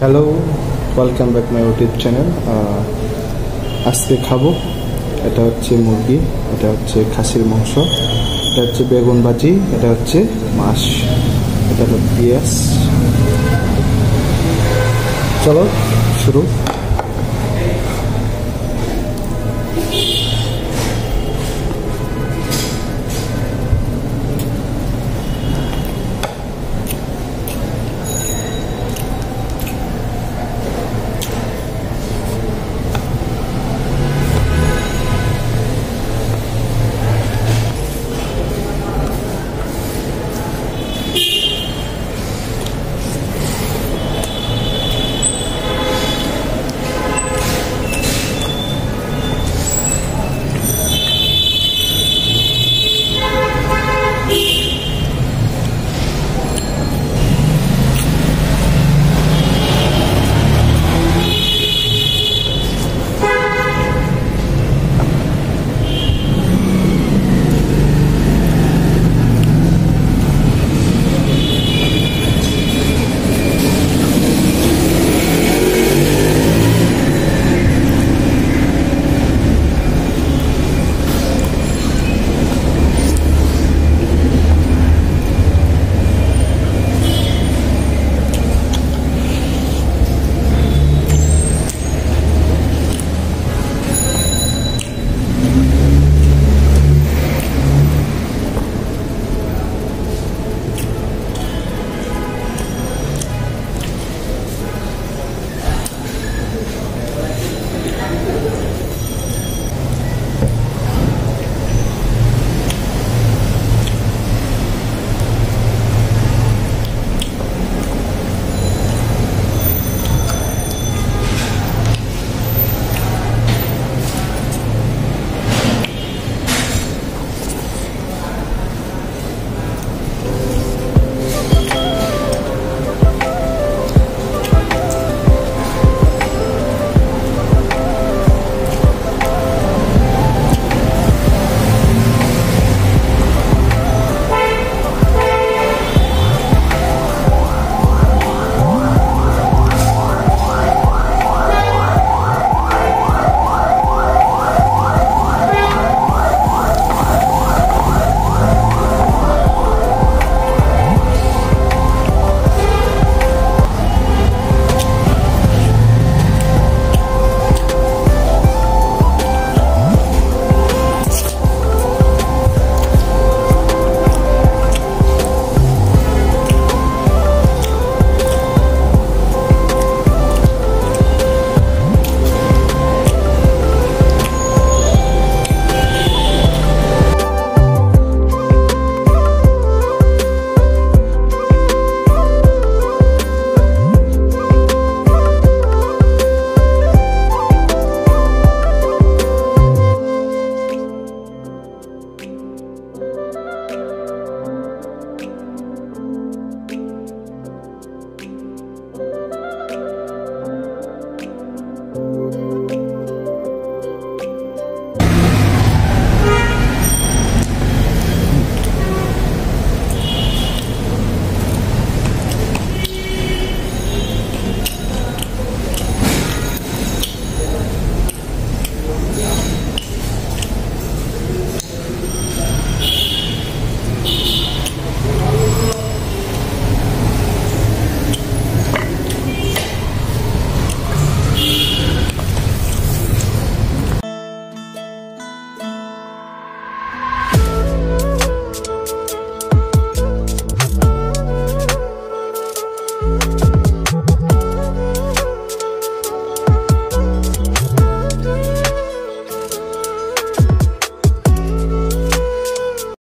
Hello welcome back my YouTube channel আজকে খাব, এটা হচ্ছে মুরগি, এটা হচ্ছে খাসির মাংস, এটা হচ্ছে বেগুন ভাজি, এটা হচ্ছে মাছ, এটা হলো পেঁয়াজ। চলো, শুরু।